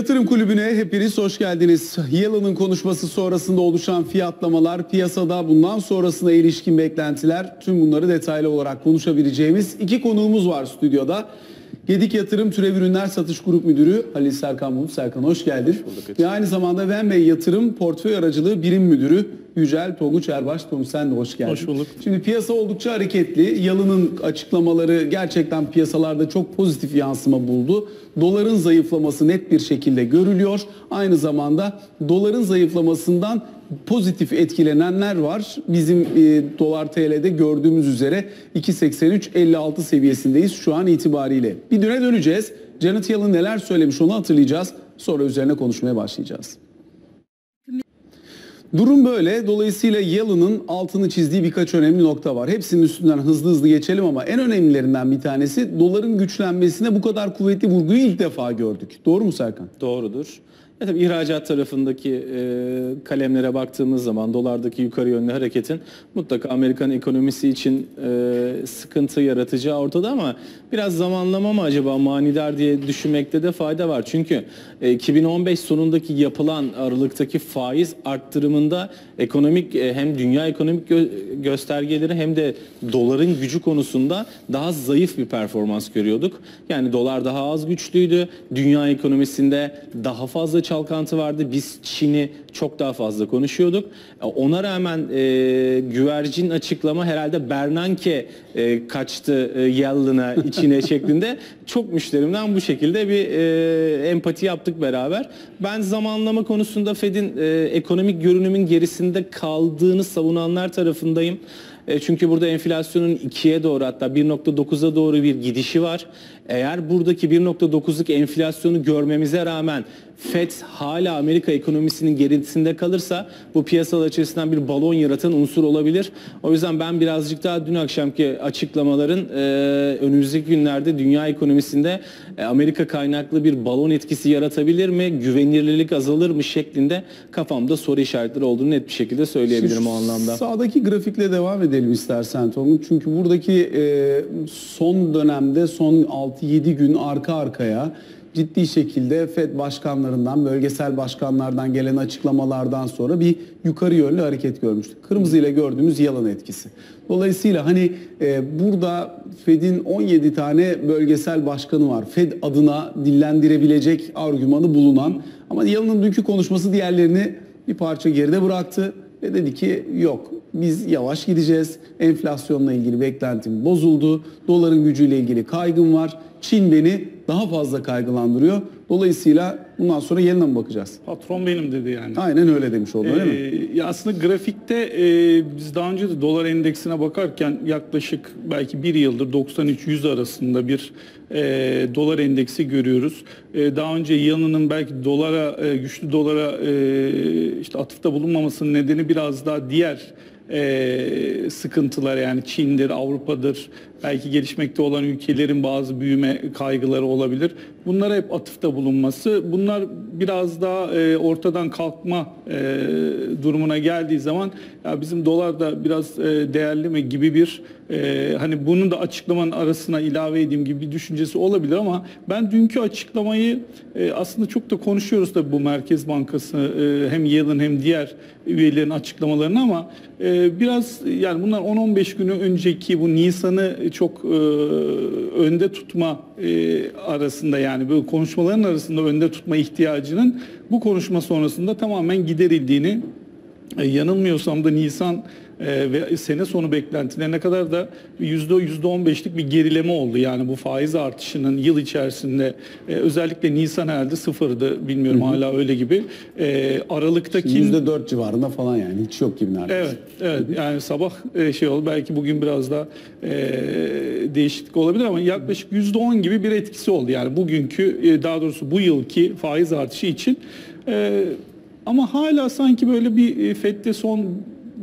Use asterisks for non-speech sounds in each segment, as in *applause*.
Yatırım Kulübü'ne hepiniz hoş geldiniz. Yalın'ın konuşması sonrasında oluşan fiyatlamalar, piyasada bundan sonrasına ilişkin beklentiler, tüm bunları detaylı olarak konuşabileceğimiz iki konuğumuz var stüdyoda. Gedik Yatırım Türev Ürünler Satış Grup Müdürü Halil Serkan Bulut. Serkan hoş geldin. Ve aynı zamanda Venbey Yatırım Portföy Aracılığı Birim Müdürü Yücel Tonguç Erbaş. Tonguç sen de hoş geldin. Hoş bulduk. Şimdi piyasa oldukça hareketli. Yalın'ın açıklamaları gerçekten piyasalarda çok pozitif yansıma buldu. Doların zayıflaması net bir şekilde görülüyor. Aynı zamanda doların zayıflamasından pozitif etkilenenler var. Bizim e, dolar TL'de gördüğümüz üzere 2.83-56 seviyesindeyiz şu an itibariyle. Bir düne döneceğiz. Janet Yellen neler söylemiş onu hatırlayacağız. Sonra üzerine konuşmaya başlayacağız. Durum böyle. Dolayısıyla Yellen'ın altını çizdiği birkaç önemli nokta var. Hepsinin üstünden hızlı hızlı geçelim ama en önemlilerinden bir tanesi doların güçlenmesine bu kadar kuvvetli vurguyu ilk defa gördük. Doğru mu Serkan? Doğrudur. Ya tabii ihracat tarafındaki e, kalemlere baktığımız zaman dolardaki yukarı yönlü hareketin mutlaka Amerikan ekonomisi için e, sıkıntı yaratacağı ortada ama biraz zamanlama mı acaba manidar diye düşünmekte de fayda var. Çünkü e, 2015 sonundaki yapılan Aralık'taki faiz arttırımında ekonomik e, hem dünya ekonomik gö- göstergeleri hem de doların gücü konusunda daha zayıf bir performans görüyorduk. Yani dolar daha az güçlüydü. Dünya ekonomisinde daha fazla çalkantı vardı. Biz Çin'i çok daha fazla konuşuyorduk. E, Ona rağmen e, güvercin açıklama herhalde Bernanke e, kaçtı e, Yellen'a içine *laughs* şeklinde çok müşterimden bu şekilde bir e, empati yaptık beraber. Ben zamanlama konusunda Fed'in e, ekonomik görünümün gerisinde kaldığını savunanlar tarafındayım. E, Çünkü burada enflasyonun 2'ye doğru hatta 1.9'a doğru bir gidişi var. Eğer buradaki 1.9'luk enflasyonu görmemize rağmen FED hala Amerika ekonomisinin gerisinde kalırsa bu piyasalar açısından bir balon yaratan unsur olabilir. O yüzden ben birazcık daha dün akşamki açıklamaların e, önümüzdeki günlerde dünya ekonomisinde e, Amerika kaynaklı bir balon etkisi yaratabilir mi? Güvenilirlik azalır mı şeklinde kafamda soru işaretleri olduğunu net bir şekilde söyleyebilirim o anlamda. Sağdaki grafikle devam edelim istersen Tonguç. Çünkü buradaki e, son dönemde son 6-7 gün arka arkaya ciddi şekilde FED başkanlarından, bölgesel başkanlardan gelen açıklamalardan sonra bir yukarı yönlü hareket görmüştük. Kırmızı ile gördüğümüz yalan etkisi. Dolayısıyla hani e, burada Fed'in 17 tane bölgesel başkanı var. Fed adına dillendirebilecek argümanı bulunan ama Yalın'ın dünkü konuşması diğerlerini bir parça geride bıraktı ve dedi ki yok biz yavaş gideceğiz. Enflasyonla ilgili beklentim bozuldu. Doların gücüyle ilgili kaygım var. Çin beni daha fazla kaygılandırıyor. Dolayısıyla bundan sonra yerine mi bakacağız? Patron benim dedi yani. Aynen öyle demiş oldu öyle mi? Ee, ya aslında grafikte e, biz daha önce de dolar endeksine bakarken yaklaşık belki bir yıldır 93-100 arasında bir e, dolar endeksi görüyoruz. E, daha önce yanının belki dolara e, güçlü dolara e, işte atıfta bulunmamasının nedeni biraz daha diğer e, sıkıntılar yani Çin'dir, Avrupa'dır, belki gelişmekte olan ülkelerin bazı büyüme kaygıları olabilir. Bunlara hep atıfta bulunması, bunlar biraz daha e, ortadan kalkma e, durumuna geldiği zaman ya bizim dolar da biraz e, değerli mi gibi bir e, hani bunun da açıklamanın arasına ilave edeyim gibi bir düşüncesi olabilir ama ben dünkü açıklamayı e, aslında çok da konuşuyoruz tabii bu Merkez Bankası e, hem Yellen hem diğer üyelerin açıklamalarını ama e, biraz yani bunlar 10-15 günü önceki bu Nisan'ı çok e, önde tutma e, arasında yani böyle konuşmaların arasında önde tutma ihtiyacının bu konuşma sonrasında tamamen giderildiğini e, yanılmıyorsam da Nisan e, ve sene sonu beklentilerine kadar da yüzde yüzde on beşlik bir gerileme oldu. Yani bu faiz artışının yıl içerisinde e, özellikle Nisan herhalde sıfırdı bilmiyorum hala öyle gibi. E, Aralıktaki %4 civarında falan yani hiç yok gibi neredeyse. Evet, evet. Yani sabah e, şey oldu. Belki bugün biraz da e, değişiklik olabilir ama yaklaşık yüzde on gibi bir etkisi oldu. Yani bugünkü, e, daha doğrusu bu yılki faiz artışı için. E, ama hala sanki böyle bir e, FED'de son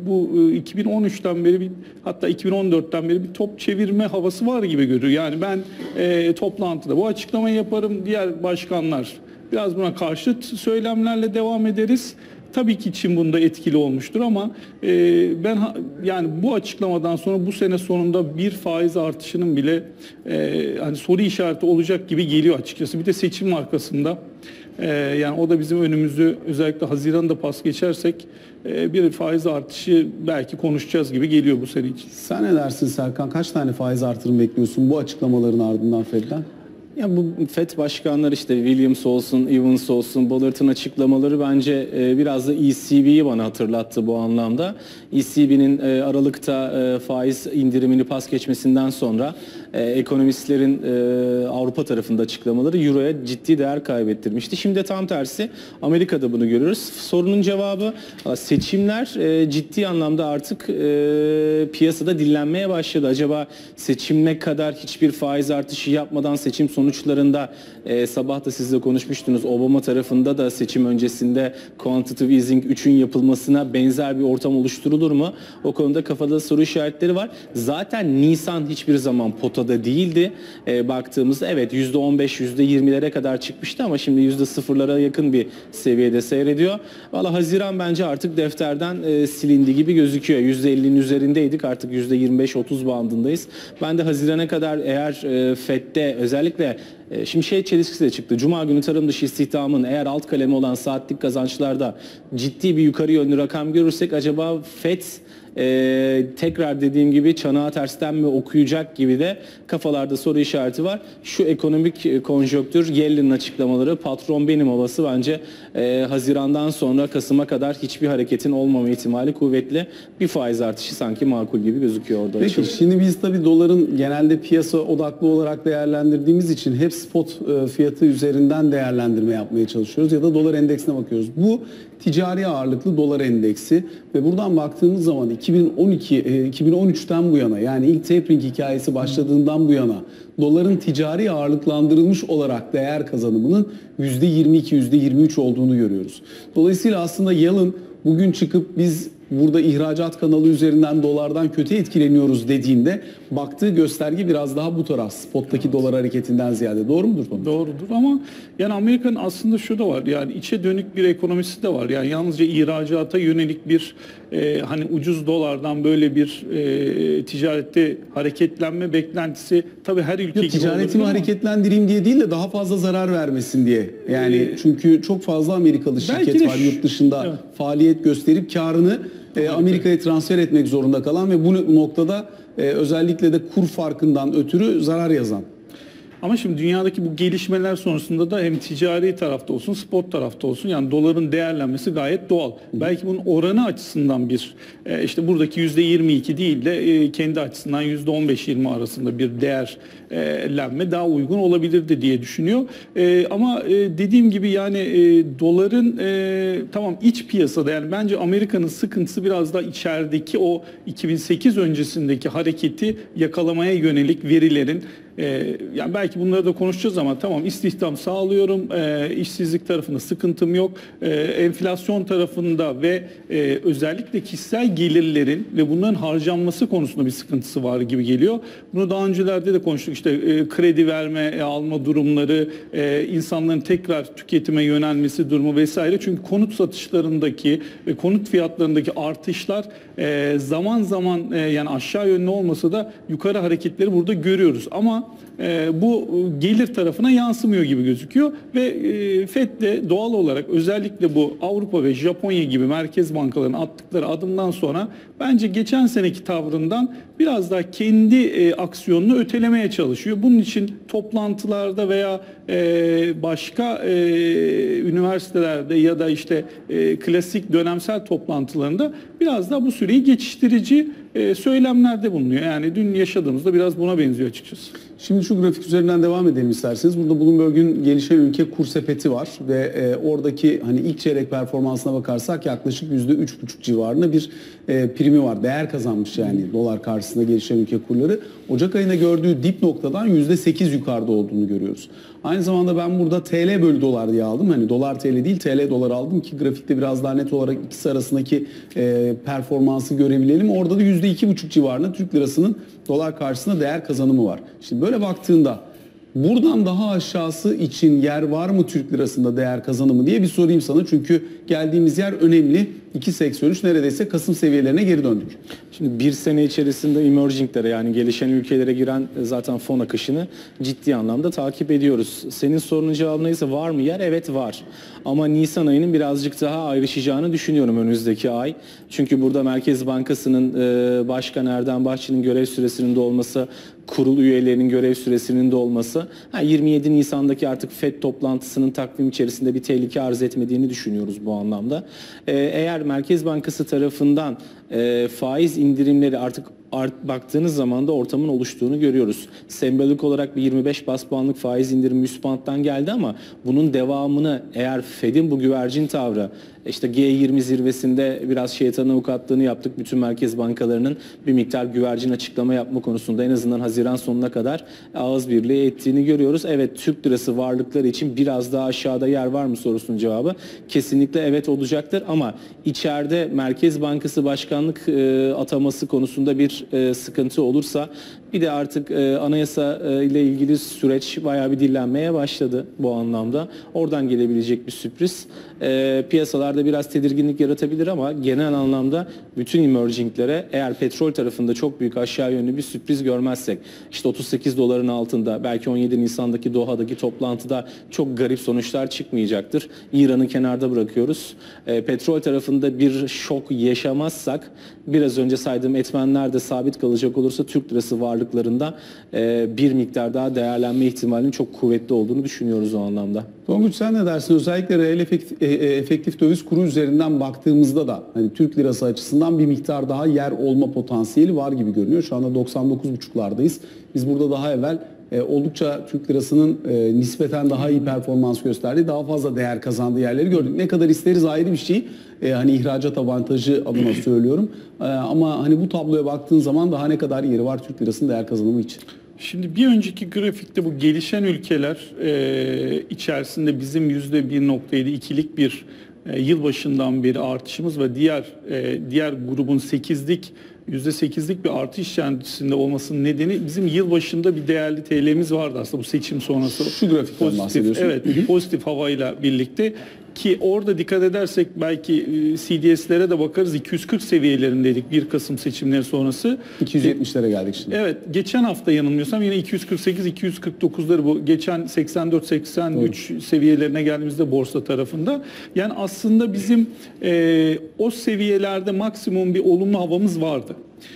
bu e, 2013'ten beri bir hatta 2014'ten beri bir top çevirme havası var gibi görüyor. Yani ben e, toplantıda bu açıklamayı yaparım. Diğer başkanlar biraz buna karşıt söylemlerle devam ederiz. Tabii ki Çin bunda etkili olmuştur ama e, ben yani bu açıklamadan sonra bu sene sonunda bir faiz artışının bile e, hani soru işareti olacak gibi geliyor açıkçası. Bir de seçim arkasında E, yani o da bizim önümüzü özellikle Haziran'da pas geçersek e, bir faiz artışı belki konuşacağız gibi geliyor bu sene için. Sen ne dersin Serkan? Kaç tane faiz artırım bekliyorsun bu açıklamaların ardından Fed'den? Ya bu FED başkanları işte Williams olsun, Evans olsun, Bullert'ın açıklamaları bence e, biraz da ECB'yi bana hatırlattı bu anlamda. ECB'nin e, Aralık'ta e, faiz indirimini pas geçmesinden sonra e, ekonomistlerin e, Avrupa tarafında açıklamaları Euro'ya ciddi değer kaybettirmişti. Şimdi tam tersi Amerika'da bunu görüyoruz. Sorunun cevabı seçimler e, ciddi anlamda artık e, piyasada dinlenmeye başladı. Acaba seçimine kadar hiçbir faiz artışı yapmadan seçim sonuçlarında e, sabah da sizle konuşmuştunuz. Obama tarafında da seçim öncesinde quantitative easing 3'ün yapılmasına benzer bir ortam oluşturulur mu? O konuda kafada soru işaretleri var. Zaten Nisan hiçbir zaman potada değildi. E, baktığımızda evet %15, %20'lere kadar çıkmıştı ama şimdi %0'lara yakın bir seviyede seyrediyor. Valla Haziran bence artık defterden e, silindi gibi gözüküyor. %50'nin üzerindeydik artık %25-30 bandındayız. Ben de Haziran'a kadar eğer e, FED'de özellikle e, Şimdi şey çelişkisi de çıktı. Cuma günü tarım dışı istihdamın eğer alt kalemi olan saatlik kazançlarda ciddi bir yukarı yönlü rakam görürsek acaba FED e, tekrar dediğim gibi çanağı tersten mi okuyacak gibi de kafalarda soru işareti var. Şu ekonomik e, konjonktür Yellen'in açıklamaları patron benim havası bence e, Haziran'dan sonra Kasım'a kadar hiçbir hareketin olmama ihtimali kuvvetli. Bir faiz artışı sanki makul gibi gözüküyor orada. Peki şimdi biz tabii doların genelde piyasa odaklı olarak değerlendirdiğimiz için hep spot e, fiyatı üzerinden değerlendirme yapmaya çalışıyoruz ya da dolar endeksine bakıyoruz. Bu ticari ağırlıklı dolar endeksi ve buradan baktığımız zaman 2012 e, 2013'ten bu yana yani ilk tapering hikayesi başladığından bu yana doların ticari ağırlıklandırılmış olarak değer kazanımının %22 %23 olduğunu görüyoruz. Dolayısıyla aslında Yalın bugün çıkıp biz burada ihracat kanalı üzerinden dolardan kötü etkileniyoruz dediğinde baktığı gösterge biraz daha bu taraf. Spot'taki dolar hareketinden ziyade. Doğru mudur Tom? Doğrudur ama yani Amerika'nın aslında şu da var yani içe dönük bir ekonomisi de var. Yani yalnızca ihracata yönelik bir e, hani ucuz dolardan böyle bir e, ticarette hareketlenme beklentisi tabii her ülke Yok, ticaretimi ama- hareketlendireyim diye değil de daha fazla zarar vermesin diye. Yani Ee, çünkü çok fazla Amerikalı şirket var yurt dışında Evet. faaliyet gösterip karını e, Amerika'ya transfer etmek zorunda kalan ve bu noktada e, özellikle de kur farkından ötürü zarar yazan. Ama şimdi dünyadaki bu gelişmeler sonrasında da hem ticari tarafta olsun, spot tarafta olsun yani doların değerlenmesi gayet doğal. Belki bunun oranı açısından bir e, işte buradaki %22 değil de e, kendi açısından %15-20 arasında bir değerlenme daha uygun olabilirdi diye düşünüyor. E, Ama e, dediğim gibi yani e, doların e, tamam iç piyasada yani bence Amerika'nın sıkıntısı biraz da içerideki o 2008 öncesindeki hareketi yakalamaya yönelik verilerin ee, yani belki bunları da konuşacağız ama tamam istihdam sağlıyorum, e, işsizlik tarafında sıkıntım yok, e, enflasyon tarafında ve e, özellikle kişisel gelirlerin ve bunların harcanması konusunda bir sıkıntısı var gibi geliyor. Bunu daha öncelerde de konuştuk işte e, kredi verme, e, alma durumları, e, insanların tekrar tüketime yönelmesi durumu vesaire. Çünkü konut satışlarındaki ve konut fiyatlarındaki artışlar e, zaman zaman e, yani aşağı yönlü olmasa da yukarı hareketleri burada görüyoruz. Ama e, bu gelir tarafına yansımıyor gibi gözüküyor ve e, FED de doğal olarak özellikle bu Avrupa ve Japonya gibi merkez bankalarının attıkları adımdan sonra bence geçen seneki tavrından biraz daha kendi e, aksiyonunu ötelemeye çalışıyor. Bunun için toplantılarda veya e, başka e, üniversitelerde ya da işte e, klasik dönemsel toplantılarında biraz daha bu süreyi geçiştirici e, söylemlerde bulunuyor. Yani dün yaşadığımızda biraz buna benziyor açıkçası. Şimdi şu grafik üzerinden devam edelim isterseniz. Burada Bloomberg'ün gelişen ülke kur sepeti var ve e, oradaki hani ilk çeyrek performansına bakarsak yaklaşık %3,5 civarında bir e, primi var. Değer kazanmış yani dolar karşısında gelişen ülke kurları. Ocak ayında gördüğü dip noktadan %8 yukarıda olduğunu görüyoruz. Aynı zamanda ben burada TL bölü dolar diye aldım. Hani dolar TL değil TL dolar aldım ki grafikte biraz daha net olarak ikisi arasındaki e, performansı görebilelim. Orada da %2,5 civarında Türk lirasının dolar karşısında değer kazanımı var. Şimdi böyle baktığında Buradan daha aşağısı için yer var mı Türk lirasında değer kazanımı diye bir sorayım sana. Çünkü geldiğimiz yer önemli. 2.83 neredeyse Kasım seviyelerine geri döndük. Şimdi bir sene içerisinde emerginglere yani gelişen ülkelere giren e, zaten fon akışını ciddi anlamda takip ediyoruz. Senin sorunun cevabına ise var mı yer? Evet var. Ama Nisan ayının birazcık daha ayrışacağını düşünüyorum önümüzdeki ay. Çünkü burada Merkez Bankası'nın e, Başkan Erdem Bahçeli'nin görev süresinin de olması, kurul üyelerinin görev süresinin de olması, ha, 27 Nisan'daki artık FED toplantısının takvim içerisinde bir tehlike arz etmediğini düşünüyoruz bu anlamda. E, eğer Merkez Bankası tarafından e, faiz indirimleri artık art, baktığınız zaman da ortamın oluştuğunu görüyoruz. Sembolik olarak bir 25 bas puanlık faiz indirimi üst banttan geldi ama bunun devamını eğer Fed'in bu güvercin tavrı işte G20 zirvesinde biraz şeytan avukatlığını yaptık. Bütün merkez bankalarının bir miktar güvercin açıklama yapma konusunda en azından Haziran sonuna kadar ağız birliği ettiğini görüyoruz. Evet Türk lirası varlıkları için biraz daha aşağıda yer var mı sorusunun cevabı kesinlikle evet olacaktır ama içeride Merkez Bankası başkanlık e, ataması konusunda bir e, sıkıntı olursa bir de artık e, anayasa e, ile ilgili süreç bayağı bir dillenmeye başladı bu anlamda. Oradan gelebilecek bir sürpriz. E, piyasalarda biraz tedirginlik yaratabilir ama genel anlamda bütün emerginglere eğer petrol tarafında çok büyük aşağı yönlü bir sürpriz görmezsek işte 38 doların altında belki 17 Nisan'daki Doha'daki toplantıda çok garip sonuçlar çıkmayacaktır. İran'ı kenarda bırakıyoruz. E, petrol tarafında bir şok yaşamazsak biraz önce saydığım etmenler de sabit kalacak olursa Türk lirası varlıklarında e, bir miktar daha değerlenme ihtimalinin çok kuvvetli olduğunu düşünüyoruz o anlamda. Tonguç sen ne dersin? Özellikle reel efektif, e, e, efektif döviz kuru üzerinden baktığımızda da hani Türk lirası açısından bir miktar daha yer olma potansiyeli var gibi görünüyor. Şu anda 99,5'lardayız. Biz burada daha evvel e, oldukça Türk lirasının e, nispeten daha iyi performans gösterdiği, daha fazla değer kazandığı yerleri gördük. Ne kadar isteriz ayrı bir şey. E, hani ihracat avantajı adına söylüyorum. E, ama hani bu tabloya baktığın zaman daha ne kadar yeri var Türk lirasının değer kazanımı için? Şimdi bir önceki grafikte bu gelişen ülkeler e, içerisinde bizim %1.7-2'lik bir e, yılbaşından beri artışımız ve diğer e, diğer grubun 8'lik %8'lik bir artış içerisinde olmasının nedeni bizim yılbaşında bir değerli TL'miz vardı aslında bu seçim sonrası. Şu grafikten bahsediyorsun. Evet, pozitif havayla birlikte ki orada dikkat edersek belki e, CDS'lere de bakarız 240 seviyelerindeydik 1 Kasım seçimleri sonrası. 270'lere geldik şimdi. Evet geçen hafta yanılmıyorsam yine 248-249'ları bu geçen 84-83 seviyelerine geldiğimizde borsa tarafında. Yani aslında bizim e, o seviyelerde maksimum bir olumlu havamız vardı.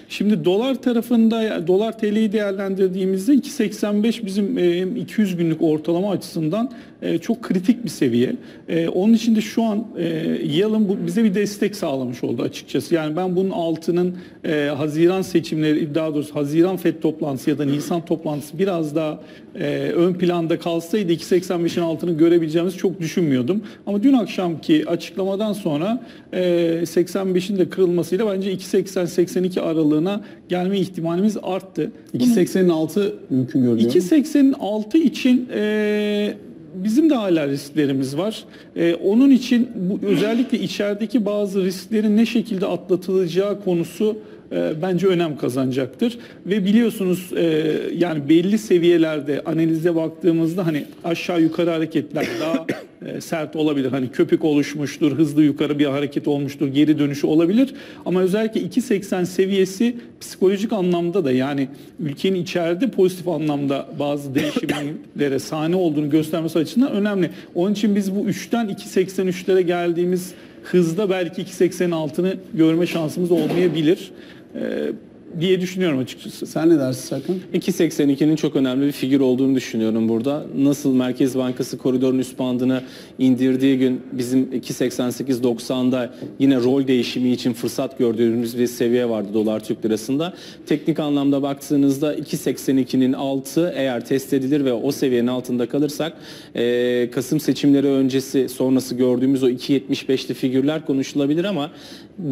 Şimdi dolar tarafında dolar TL'yi değerlendirdiğimizde 2.85 bizim e, 200 günlük ortalama açısından e, çok kritik bir seviye. E, onun için de şu an e, Yalın bize bir destek sağlamış oldu açıkçası. Yani ben bunun altının e, Haziran seçimleri daha doğrusu Haziran FED toplantısı ya da Nisan toplantısı biraz daha e, ön planda kalsaydı 2.85'in altını görebileceğimizi çok düşünmüyordum. Ama dün akşamki açıklamadan sonra e, 85'in de kırılmasıyla bence 2.80-82 aralığına gelme ihtimalimiz arttı. 2.80'in altı mümkün görünüyor. 2.86 için e, bizim de hala risklerimiz var. E, onun için bu özellikle içerideki bazı risklerin ne şekilde atlatılacağı konusu e, bence önem kazanacaktır. Ve biliyorsunuz e, yani belli seviyelerde analize baktığımızda hani aşağı yukarı hareketler daha *coughs* e, sert olabilir. Hani köpük oluşmuştur, hızlı yukarı bir hareket olmuştur, geri dönüşü olabilir. Ama özellikle 2.80 seviyesi psikolojik anlamda da yani ülkenin içeride pozitif anlamda bazı değişimlere *coughs* sahne olduğunu göstermesi açısından önemli. Onun için biz bu 3'ten 2.83'lere geldiğimiz hızda belki 2.80'in altını görme şansımız olmayabilir. Ee, diye düşünüyorum açıkçası. Sen ne dersin Serkan? 2.82'nin çok önemli bir figür olduğunu düşünüyorum burada. Nasıl Merkez Bankası koridorun üst bandını indirdiği gün bizim 2.88.90'da yine rol değişimi için fırsat gördüğümüz bir seviye vardı dolar Türk lirasında. Teknik anlamda baktığınızda 2.82'nin altı eğer test edilir ve o seviyenin altında kalırsak e, Kasım seçimleri öncesi sonrası gördüğümüz o 2.75'li figürler konuşulabilir ama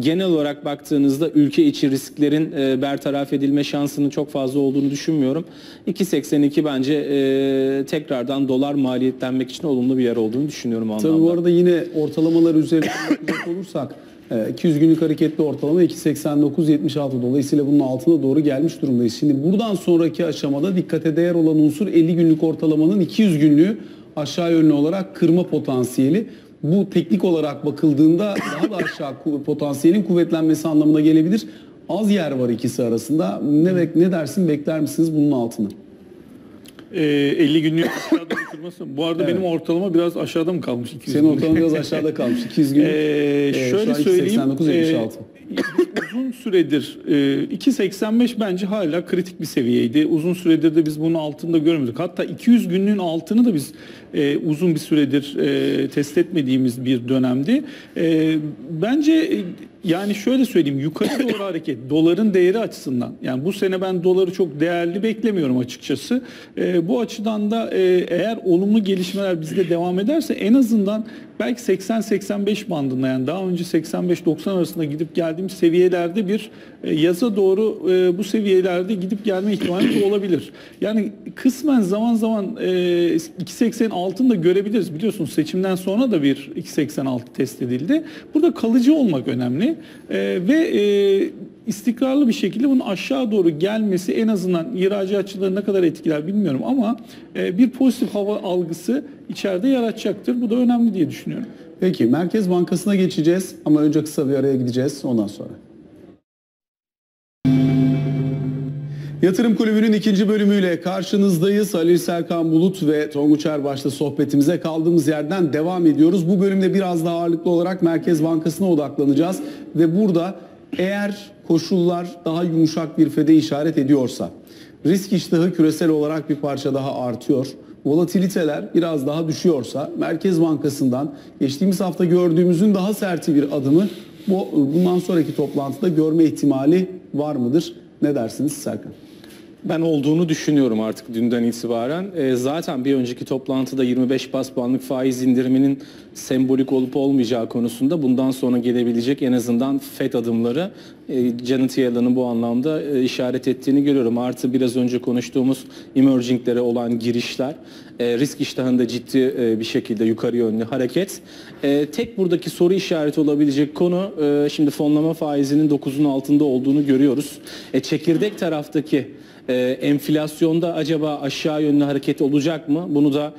genel olarak baktığınızda ülke içi risklerin e, bertaraf edilme şansının çok fazla olduğunu düşünmüyorum. 2.82 bence e, tekrardan dolar maliyetlenmek için olumlu bir yer olduğunu düşünüyorum o Tabii anlamda. bu arada yine ortalamalar üzerinden bakacak olursak E, 200 günlük hareketli ortalama 2.89.76 dolayısıyla bunun altına doğru gelmiş durumdayız. Şimdi buradan sonraki aşamada dikkate değer olan unsur 50 günlük ortalamanın 200 günlüğü aşağı yönlü olarak kırma potansiyeli. Bu teknik olarak bakıldığında daha da aşağı potansiyelin kuvvetlenmesi anlamına gelebilir. Az yer var ikisi arasında. Ne, bek- ne dersin bekler misiniz bunun altını? Ee, 50 günlük *laughs* aşağıda. Bu arada benim ortalama biraz aşağıda mı kalmış? 200 Senin ortalama biraz aşağıda kalmış. 200 günlük. *laughs* Ee, e, şöyle an söyleyeyim. 2.89.76. e, *laughs* uzun süredir e, 2.85 bence hala kritik bir seviyeydi. Uzun süredir de biz bunun altında görmedik. Hatta 200 günlüğün altını da biz e, uzun bir süredir e, test etmediğimiz bir dönemdi. E, bence e, yani şöyle söyleyeyim yukarı doğru *coughs* hareket doların değeri açısından yani bu sene ben doları çok değerli beklemiyorum açıkçası. E, bu açıdan da e, eğer olumlu gelişmeler bizde devam ederse en azından belki 80-85 bandında yani daha önce 85-90 arasında gidip geldiğimiz seviyelerde bir yaza doğru e, bu seviyelerde gidip gelme ihtimali olabilir. Yani kısmen zaman zaman e, 2.80 altını da görebiliriz. Biliyorsunuz seçimden sonra da bir 2.86 test edildi. Burada kalıcı olmak önemli E, ve e, istikrarlı bir şekilde bunun aşağı doğru gelmesi en azından ihracatçıları ne kadar etkiler bilmiyorum ama e, bir pozitif hava algısı içeride yaratacaktır. Bu da önemli diye düşünüyorum. Peki Merkez Bankası'na geçeceğiz ama önce kısa bir araya gideceğiz ondan sonra. Yatırım Kulübü'nün ikinci bölümüyle karşınızdayız. Ali Serkan Bulut ve Tonguç Erbaş'la sohbetimize kaldığımız yerden devam ediyoruz. Bu bölümde biraz daha ağırlıklı olarak Merkez Bankası'na odaklanacağız. Ve burada eğer koşullar daha yumuşak bir fede işaret ediyorsa, risk iştahı küresel olarak bir parça daha artıyor, volatiliteler biraz daha düşüyorsa Merkez Bankası'ndan geçtiğimiz hafta gördüğümüzün daha serti bir adımı bu, bundan sonraki toplantıda görme ihtimali var mıdır? Ne dersiniz Serkan? Ben olduğunu düşünüyorum artık dünden itibaren. E, zaten bir önceki toplantıda 25 bas puanlık faiz indiriminin sembolik olup olmayacağı konusunda bundan sonra gelebilecek en azından FED adımları e, Janet Yellen'ın bu anlamda e, işaret ettiğini görüyorum. Artı biraz önce konuştuğumuz emerginglere olan girişler, e, risk iştahında ciddi e, bir şekilde yukarı yönlü hareket. E, tek buradaki soru işareti olabilecek konu e, şimdi fonlama faizinin 9'un altında olduğunu görüyoruz. Çekirdek taraftaki enflasyonda acaba aşağı yönlü hareket olacak mı? Bunu da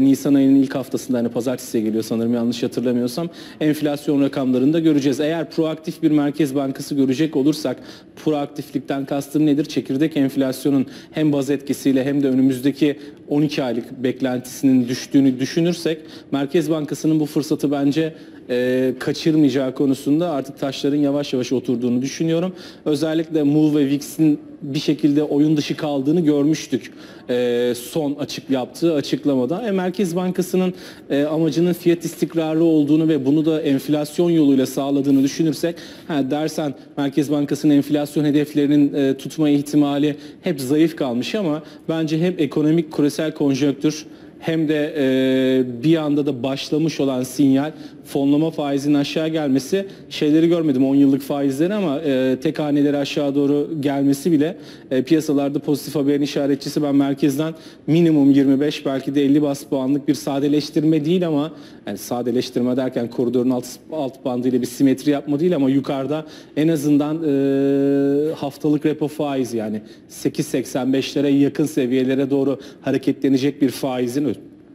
Nisan ayının ilk haftasında hani pazartesiye geliyor sanırım yanlış hatırlamıyorsam enflasyon rakamlarında göreceğiz. Eğer proaktif bir merkez bankası görecek olursak proaktiflikten kastım nedir? Çekirdek enflasyonun hem baz etkisiyle hem de önümüzdeki 12 aylık beklentisinin düştüğünü düşünürsek Merkez Bankası'nın bu fırsatı bence e, kaçırmayacağı konusunda artık taşların yavaş yavaş oturduğunu düşünüyorum. Özellikle Move ve VIX'in bir şekilde oyun dışı kaldığını görmüştük e, son açık yaptığı açıklamada. E, Merkez Bankası'nın e, amacının fiyat istikrarı olduğunu ve bunu da enflasyon yoluyla sağladığını düşünürsek ha, dersen Merkez Bankası'nın enflasyon hedeflerinin e, tutma ihtimali hep zayıf kalmış ama bence hem ekonomik küresel konjonktür hem de e, bir anda da başlamış olan sinyal fonlama faizinin aşağı gelmesi şeyleri görmedim 10 yıllık faizleri ama e, tek haneleri aşağı doğru gelmesi bile e, piyasalarda pozitif haberin işaretçisi ben merkezden minimum 25 belki de 50 bas puanlık bir sadeleştirme değil ama yani sadeleştirme derken koridorun alt, alt bandıyla bir simetri yapma değil ama yukarıda en azından e, haftalık repo faiz yani 8.85'lere yakın seviyelere doğru hareketlenecek bir faizin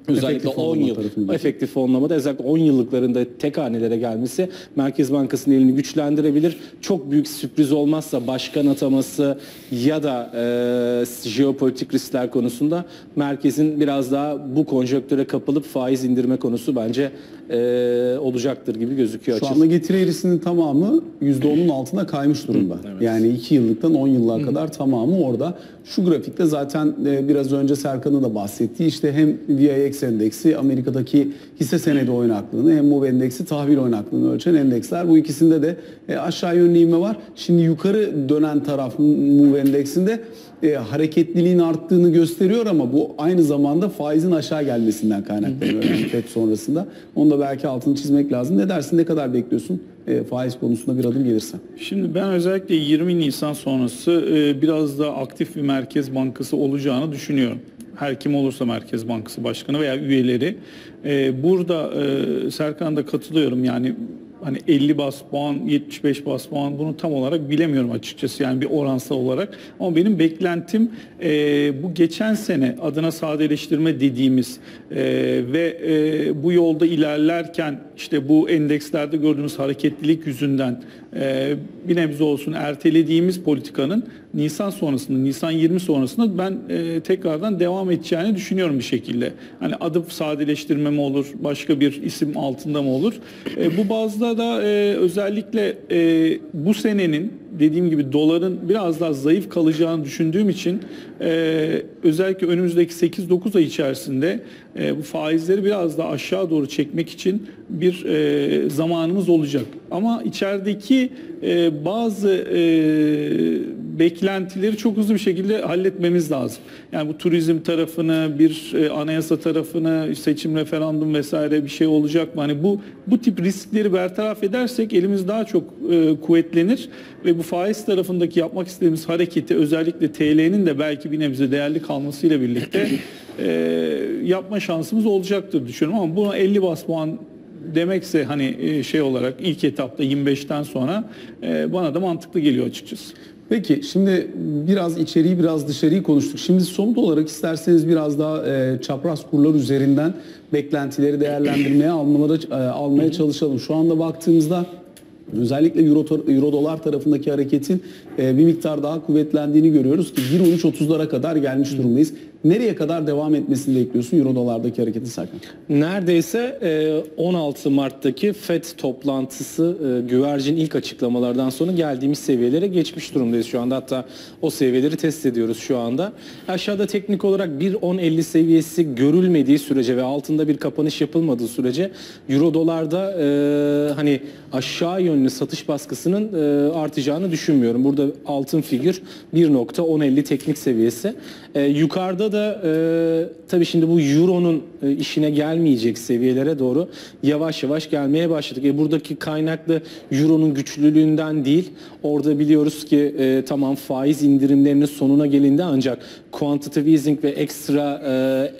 özellikle Efektif 10 fonlama yıl tarafında. efektif fonlamada özellikle 10 yıllıklarında tek hanelere gelmesi Merkez Bankası'nın elini güçlendirebilir. Çok büyük sürpriz olmazsa başkan ataması ya da e, jeopolitik riskler konusunda merkezin biraz daha bu konjöktöre kapılıp faiz indirme konusu bence e, olacaktır gibi gözüküyor Şu açıkçası. anda getiri eğrisinin tamamı %10'un altına kaymış durumda. Yani 2 yıllıktan 10 yıllığa kadar tamamı orada. Şu grafikte zaten e, biraz önce Serkan'ın da bahsettiği işte hem VIX endeksi Amerika'daki hisse senedi oynaklığını hem MOV endeksi tahvil oynaklığını ölçen endeksler. Bu ikisinde de e, aşağı yönlü ivme var. Şimdi yukarı dönen taraf MOV endeksinde e, hareketliliğin arttığını gösteriyor ama bu aynı zamanda faizin aşağı gelmesinden kaynaklanıyor yani FED sonrasında. Onu da belki altını çizmek lazım. Ne dersin ne kadar bekliyorsun e, faiz konusunda bir adım gelirse? Şimdi ben özellikle 20 Nisan sonrası e, biraz daha aktif bir merkez bankası olacağını düşünüyorum. Her kim olursa Merkez Bankası Başkanı veya üyeleri. E, Burada e, Serkan'a da katılıyorum. Yani hani 50 bas puan, 75 bas puan bunu tam olarak bilemiyorum açıkçası yani bir oransal olarak. Ama benim beklentim e, bu geçen sene adına sadeleştirme dediğimiz e, ve e, bu yolda ilerlerken işte bu endekslerde gördüğümüz hareketlilik yüzünden e, bir nebze olsun ertelediğimiz politikanın Nisan sonrasında, Nisan 20 sonrasında ben e, tekrardan devam edeceğini düşünüyorum bir şekilde. Hani adı sadeleştirme mi olur, başka bir isim altında mı olur? E, bu bazda da e, özellikle e, bu senenin dediğim gibi doların biraz daha zayıf kalacağını düşündüğüm için e, özellikle önümüzdeki 8-9 ay içerisinde e, bu faizleri biraz daha aşağı doğru çekmek için bir e, zamanımız olacak. Ama içerideki e, bazı e, beklentileri çok hızlı bir şekilde halletmemiz lazım. Yani bu turizm tarafını, bir e, anayasa tarafını, seçim referandum vesaire bir şey olacak mı? Hani bu bu tip riskleri bertaraf edersek elimiz daha çok e, kuvvetlenir ve bu faiz tarafındaki yapmak istediğimiz hareketi özellikle TL'nin de belki bir nebze değerli kalmasıyla birlikte *clears throat* e, yapma şansımız olacaktır düşünüyorum ama buna 50 bas puan demekse hani e, şey olarak ilk etapta 25'ten sonra e, bana da mantıklı geliyor açıkçası. Peki şimdi biraz içeriği biraz dışarıyı konuştuk. Şimdi somut olarak isterseniz biraz daha e, çapraz kurlar üzerinden beklentileri değerlendirmeye *clears throat* almaları e, almaya çalışalım. Şu anda baktığımızda özellikle euro, euro dolar tarafındaki hareketin e, bir miktar daha kuvvetlendiğini görüyoruz ki 1.13.30'lara kadar gelmiş durumdayız. Nereye kadar devam etmesini bekliyorsun euro dolardaki hareketin Serkan? Neredeyse e, 16 Mart'taki FED toplantısı e, güvercin ilk açıklamalardan sonra geldiğimiz seviyelere geçmiş durumdayız şu anda. Hatta o seviyeleri test ediyoruz şu anda. Aşağıda teknik olarak 1.10.50 seviyesi görülmediği sürece ve altında bir kapanış yapılmadığı sürece euro dolarda e, hani aşağı yönlü satış baskısının e, artacağını düşünmüyorum. Burada altın figür 1.10.50 teknik seviyesi. E, yukarıda da e, tabii şimdi bu euronun e, işine gelmeyecek seviyelere doğru yavaş yavaş gelmeye başladık. E, buradaki kaynaklı euronun güçlülüğünden değil. Orada biliyoruz ki e, tamam faiz indirimlerinin sonuna gelindi ancak quantitative easing ve ekstra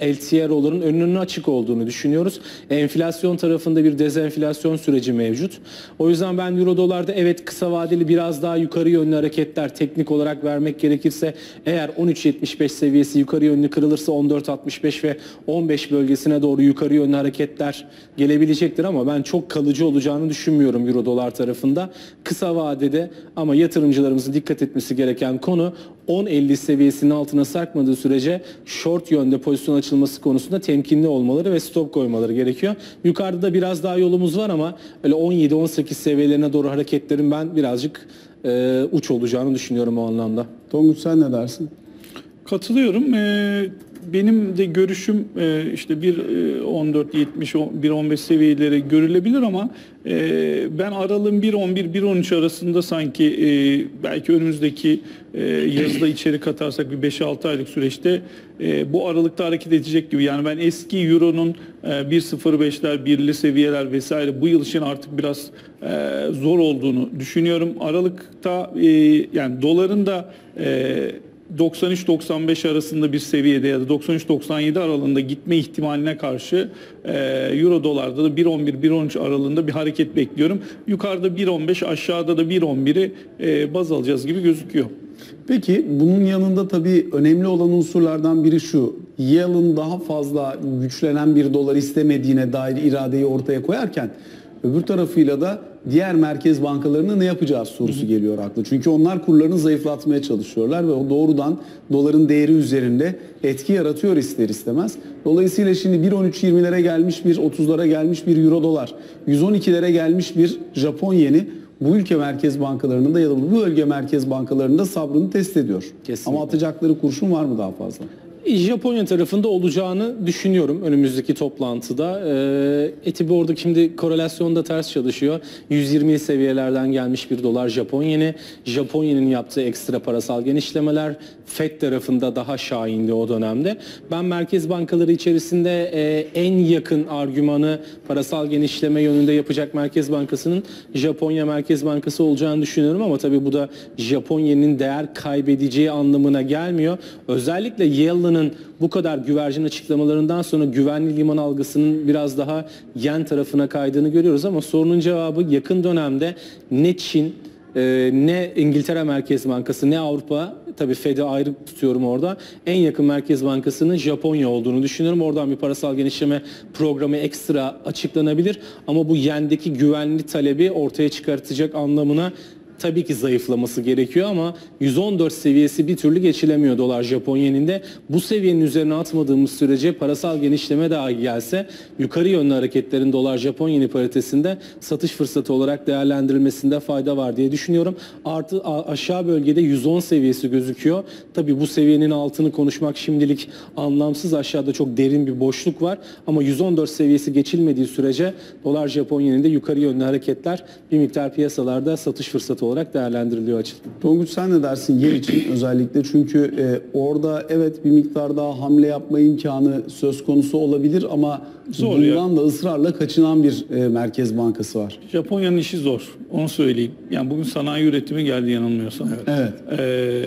e, LTRO'ların önünün açık olduğunu düşünüyoruz. Enflasyon tarafında bir dezenflasyon süreci mevcut. O yüzden ben euro dolarda evet kısa vadeli biraz daha yukarı yönlü hareketler teknik olarak vermek gerekirse eğer 13.75 seviyesi yukarı yönlü kırılırsa 14.65 ve 15 bölgesine doğru yukarı yönlü hareketler gelebilecektir ama ben çok kalıcı olacağını düşünmüyorum euro dolar tarafında. Kısa vadede ama yatırımcılarımızın dikkat etmesi gereken konu 10.50 seviyesinin altına sarkmadığı sürece short yönde pozisyon açılması konusunda temkinli olmaları ve stop koymaları gerekiyor. Yukarıda da biraz daha yolumuz var ama öyle 17-18 seviyelerine doğru hareketlerin ben birazcık e, uç olacağını düşünüyorum o anlamda. Tonguç sen ne dersin? Katılıyorum. Ee, benim de görüşüm e, işte bir e, 14-70, 1-15 seviyeleri görülebilir ama e, ben aralığın 1-11, 1-13 arasında sanki e, belki önümüzdeki e, yazıda içeri katarsak bir 5-6 aylık süreçte e, bu aralıkta hareket edecek gibi. Yani ben eski Euro'nun e, 1.05'ler, birli seviyeler vesaire bu yıl için artık biraz e, zor olduğunu düşünüyorum. Aralıkta e, yani doların da e, 93-95 arasında bir seviyede ya da 93-97 aralığında gitme ihtimaline karşı e, Euro dolarda da 1.11-1.13 aralığında bir hareket bekliyorum. Yukarıda 1.15 aşağıda da 1.11'i e, baz alacağız gibi gözüküyor. Peki bunun yanında tabii önemli olan unsurlardan biri şu. Yellen daha fazla güçlenen bir dolar istemediğine dair iradeyi ortaya koyarken öbür tarafıyla da diğer merkez bankalarının ne yapacağı sorusu geliyor aklı. Çünkü onlar kurlarını zayıflatmaya çalışıyorlar ve o doğrudan doların değeri üzerinde etki yaratıyor ister istemez. Dolayısıyla şimdi 1.13.20'lere gelmiş bir 30'lara gelmiş bir euro dolar, 112'lere gelmiş bir Japon yeni bu ülke merkez bankalarının da ya da bu bölge merkez bankalarının da sabrını test ediyor. Kesinlikle. Ama atacakları kurşun var mı daha fazla? Japonya tarafında olacağını düşünüyorum önümüzdeki toplantıda. Ee, eti orada şimdi korelasyonda ters çalışıyor. 120 seviyelerden gelmiş bir dolar Japon yeni. Japon yeninin yaptığı ekstra parasal genişlemeler FED tarafında daha şahindi o dönemde. Ben merkez bankaları içerisinde e, en yakın argümanı parasal genişleme yönünde yapacak Merkez Bankası'nın Japonya Merkez Bankası olacağını düşünüyorum ama tabii bu da Japonya'nın değer kaybedeceği anlamına gelmiyor. Özellikle Yellen Havalimanı'nın bu kadar güvercin açıklamalarından sonra güvenli liman algısının biraz daha yen tarafına kaydığını görüyoruz ama sorunun cevabı yakın dönemde ne Çin e, ne İngiltere Merkez Bankası ne Avrupa tabii Fed'i ayrı tutuyorum orada. En yakın Merkez Bankası'nın Japonya olduğunu düşünüyorum. Oradan bir parasal genişleme programı ekstra açıklanabilir. Ama bu yendeki güvenli talebi ortaya çıkartacak anlamına tabii ki zayıflaması gerekiyor ama 114 seviyesi bir türlü geçilemiyor dolar Japon yeninde. Bu seviyenin üzerine atmadığımız sürece parasal genişleme dahi gelse yukarı yönlü hareketlerin dolar Japon yeni paritesinde satış fırsatı olarak değerlendirilmesinde fayda var diye düşünüyorum. Artı aşağı bölgede 110 seviyesi gözüküyor. Tabii bu seviyenin altını konuşmak şimdilik anlamsız. Aşağıda çok derin bir boşluk var ama 114 seviyesi geçilmediği sürece dolar Japon yeninde yukarı yönlü hareketler bir miktar piyasalarda satış fırsatı olarak değerlendiriliyor açıkçası. Tonguç sen ne dersin yer için *clears throat* özellikle çünkü e, orada evet bir miktar daha hamle yapma imkanı söz konusu olabilir ama Zor ya. bundan da ısrarla kaçınan bir e, Merkez Bankası var. Japonya'nın işi zor. Onu söyleyeyim. Yani bugün sanayi üretimi geldi yanılmıyorsam. Evet. Ee,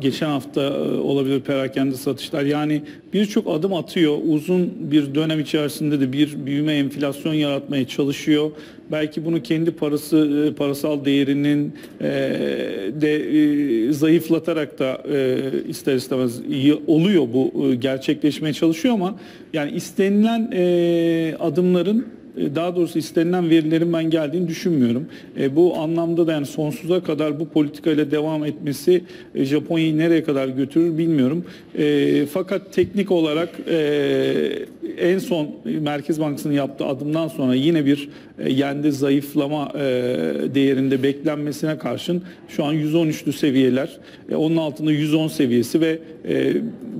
geçen hafta e, olabilir perakende satışlar. Yani birçok adım atıyor. Uzun bir dönem içerisinde de bir büyüme enflasyon yaratmaya çalışıyor. Belki bunu kendi parası e, parasal değerinin e, de zayıflatarak da ister istemez oluyor bu gerçekleşmeye çalışıyor ama yani istenilen adımların daha doğrusu istenilen verilerin ben geldiğini düşünmüyorum. E, bu anlamda da yani sonsuza kadar bu politikayla devam etmesi e, Japonya'yı nereye kadar götürür bilmiyorum. E, fakat teknik olarak e, en son Merkez Bankası'nın yaptığı adımdan sonra yine bir e, yende zayıflama e, değerinde beklenmesine karşın şu an 113'lü seviyeler, e, onun altında 110 seviyesi ve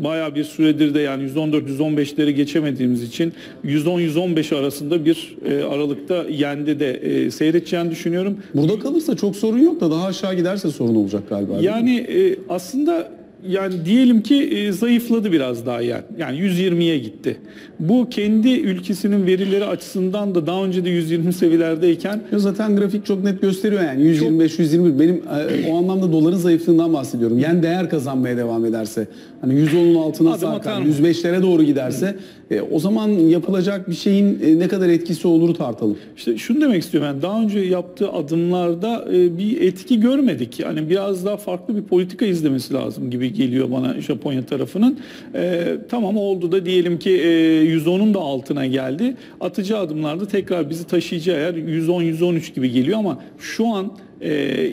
bayağı bir süredir de yani 114-115'leri geçemediğimiz için 110-115 arasında bir aralıkta yende de seyredeceğini düşünüyorum. Burada kalırsa çok sorun yok da daha aşağı giderse sorun olacak galiba. Yani aslında yani diyelim ki e, zayıfladı biraz daha yani. Yani 120'ye gitti. Bu kendi ülkesinin verileri açısından da daha önce de 120 seviyelerdeyken Zaten grafik çok net gösteriyor yani 125 121 benim e, o anlamda doların zayıflığından bahsediyorum. Yani değer kazanmaya devam ederse hani 110'un altına Adım sarkar atar mı? 105'lere doğru giderse e, o zaman yapılacak bir şeyin e, ne kadar etkisi olur tartalım. İşte şunu demek istiyorum yani daha önce yaptığı adımlarda e, bir etki görmedik. Yani biraz daha farklı bir politika izlemesi lazım gibi geliyor bana Japonya tarafının. E, tamam oldu da diyelim ki e, 110'un da altına geldi. Atacağı adımlarda tekrar bizi taşıyacağı yer 110-113 gibi geliyor ama şu an e,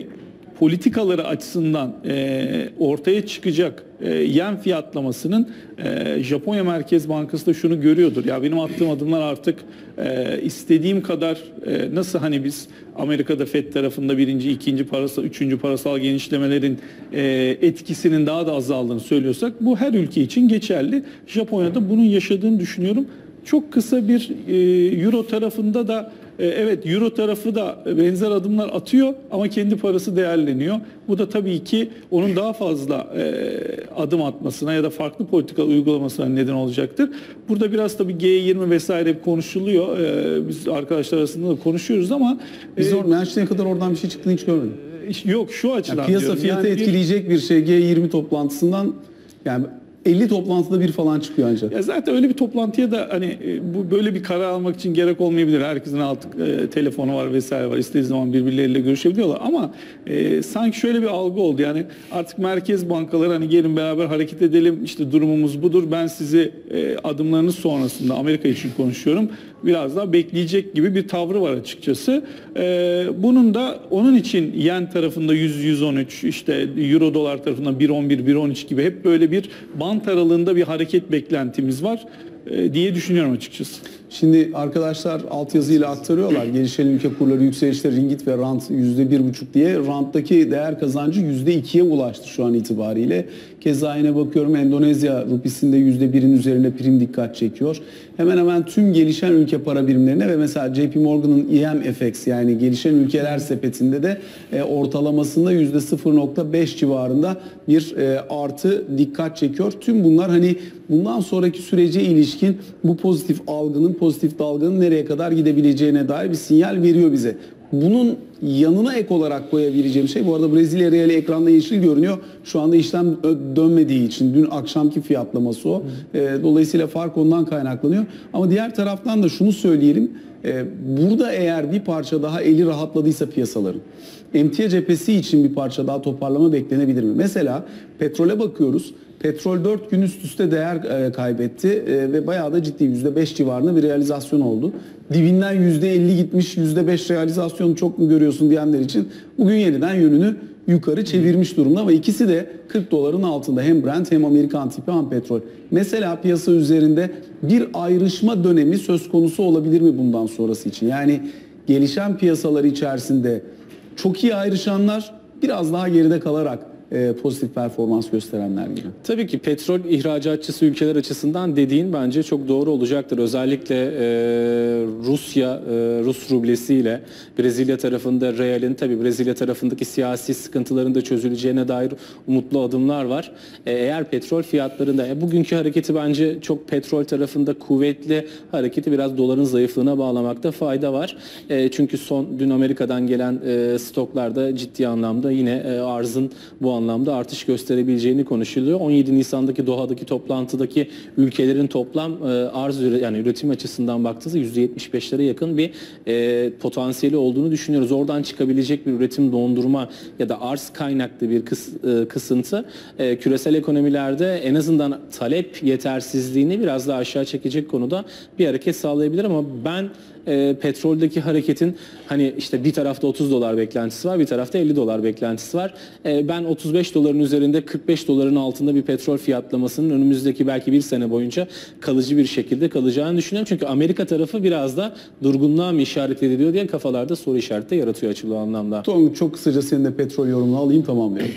politikaları açısından e, ortaya çıkacak e, yen fiyatlamasının e, Japonya Merkez Bankası da şunu görüyordur. Ya benim attığım adımlar artık e, istediğim kadar e, nasıl hani biz Amerika'da FED tarafında birinci, ikinci parasal, üçüncü parasal genişlemelerin e, etkisinin daha da azaldığını söylüyorsak bu her ülke için geçerli. Japonya'da bunun yaşadığını düşünüyorum. Çok kısa bir e, euro tarafında da e, evet euro tarafı da benzer adımlar atıyor ama kendi parası değerleniyor. Bu da tabii ki onun daha fazla e, adım atmasına ya da farklı politika uygulamasına neden olacaktır. Burada biraz tabii G20 vesaire hep konuşuluyor. E, biz arkadaşlar arasında da konuşuyoruz ama e, Biz or- ben şimdiye kadar oradan bir şey çıktığını hiç görmedim. yok şu açıdan Yani piyasa diyorum. fiyatı Yani bir- etkileyecek bir şey G20 toplantısından yani 50 toplantıda bir falan çıkıyor ancak. Ya zaten öyle bir toplantıya da hani e, bu böyle bir karar almak için gerek olmayabilir. Herkesin artık e, telefonu var vesaire var. İstediği zaman birbirleriyle görüşebiliyorlar ama e, sanki şöyle bir algı oldu. Yani artık merkez bankaları hani gelin beraber hareket edelim. İşte durumumuz budur. Ben sizi e, adımlarınız sonrasında Amerika için konuşuyorum. Biraz daha bekleyecek gibi bir tavrı var açıkçası. E, bunun da onun için yen tarafında 100-113 işte euro dolar tarafında 1.11-1.13 gibi hep böyle bir bant aralığında bir hareket beklentimiz var e, diye düşünüyorum açıkçası. Şimdi arkadaşlar altyazıyla aktarıyorlar. Gelişen ülke kurları yükselişte ringit ve rant %1,5 diye. Ranttaki değer kazancı %2'ye ulaştı şu an itibariyle. Keza yine bakıyorum Endonezya rupisinde %1'in üzerine prim dikkat çekiyor. Hemen hemen tüm gelişen ülke para birimlerine ve mesela JP Morgan'ın EMFX yani gelişen ülkeler sepetinde de e, ortalamasında %0.5 civarında bir e, artı dikkat çekiyor. Tüm bunlar hani bundan sonraki sürece ilişkin bu pozitif algının, pozitif dalganın nereye kadar gidebileceğine dair bir sinyal veriyor bize. Bunun yanına ek olarak koyabileceğim şey bu arada Brezilya reali ekranda yeşil görünüyor. Şu anda işlem dönmediği için dün akşamki fiyatlaması o. E, dolayısıyla fark ondan kaynaklanıyor. Ama diğer taraftan da şunu söyleyelim. E, burada eğer bir parça daha eli rahatladıysa piyasaların emtia cephesi için bir parça daha toparlama beklenebilir mi? Mesela petrole bakıyoruz. Petrol 4 gün üst üste değer e, kaybetti e, ve bayağı da ciddi %5 civarında bir realizasyon oldu. Dibinden %50 gitmiş %5 realizasyon çok mu görüyorsun diyenler için bugün yeniden yönünü yukarı çevirmiş durumda ama ikisi de 40 doların altında hem Brent hem Amerikan tipi ham petrol. Mesela piyasa üzerinde bir ayrışma dönemi söz konusu olabilir mi bundan sonrası için? Yani gelişen piyasalar içerisinde çok iyi ayrışanlar biraz daha geride kalarak e, pozitif performans gösterenler gibi. Tabii ki petrol ihracatçısı ülkeler açısından dediğin bence çok doğru olacaktır. Özellikle e, Rusya, e, Rus rublesiyle Brezilya tarafında realin tabii Brezilya tarafındaki siyasi sıkıntıların da çözüleceğine dair umutlu adımlar var. E, eğer petrol fiyatlarında, e, bugünkü hareketi bence çok petrol tarafında kuvvetli hareketi biraz doların zayıflığına bağlamakta fayda var. E, çünkü son dün Amerika'dan gelen e, stoklarda ciddi anlamda yine e, arzın bu anlamda artış gösterebileceğini konuşuluyor. 17 Nisan'daki Doha'daki toplantıdaki ülkelerin toplam e, arz yani üretim açısından baktığınızda %75'lere yakın bir e, potansiyeli olduğunu düşünüyoruz. Oradan çıkabilecek bir üretim dondurma ya da arz kaynaklı bir e, kısıntı küresel ekonomilerde en azından talep yetersizliğini biraz daha aşağı çekecek konuda bir hareket sağlayabilir ama ben e, petroldeki hareketin hani işte bir tarafta 30 dolar beklentisi var, bir tarafta 50 dolar beklentisi var. E, ben 35 doların üzerinde 45 doların altında bir petrol fiyatlamasının önümüzdeki belki bir sene boyunca kalıcı bir şekilde kalacağını düşünüyorum. Çünkü Amerika tarafı biraz da durgunluğa mı işaret ediliyor diye kafalarda soru işareti yaratıyor açılı anlamda. Tonguç çok kısaca senin de petrol yorumunu alayım tamamlayalım.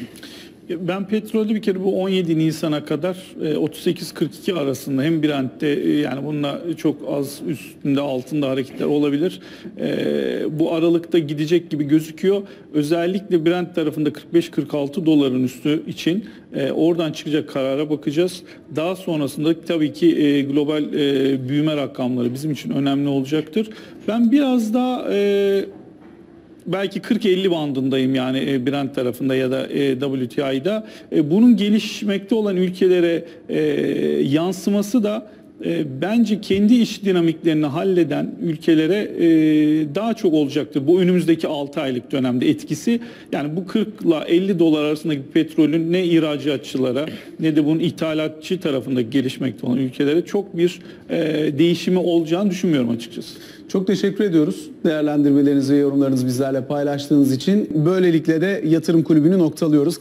Ben petrolde bir kere bu 17 Nisan'a kadar e, 38-42 arasında hem Brent'te e, yani bununla çok az üstünde altında hareketler olabilir. E, Bu aralıkta gidecek gibi gözüküyor. Özellikle Brent tarafında 45-46 doların üstü için e, oradan çıkacak karara bakacağız. Daha sonrasında tabii ki e, global e, büyüme rakamları bizim için önemli olacaktır. Ben biraz daha e, belki 40-50 bandındayım yani e, Brent tarafında ya da e, WTI'da. E, Bunun gelişmekte olan ülkelere yansıması da bence kendi iş dinamiklerini halleden ülkelere daha çok olacaktır. Bu önümüzdeki 6 aylık dönemde etkisi yani bu 40 ile 50 dolar arasındaki petrolün ne ihracatçılara ne de bunun ithalatçı tarafında gelişmekte olan ülkelere çok bir değişimi olacağını düşünmüyorum açıkçası. Çok teşekkür ediyoruz değerlendirmelerinizi ve yorumlarınızı bizlerle paylaştığınız için. Böylelikle de Yatırım Kulübü'nü noktalıyoruz.